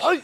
はい。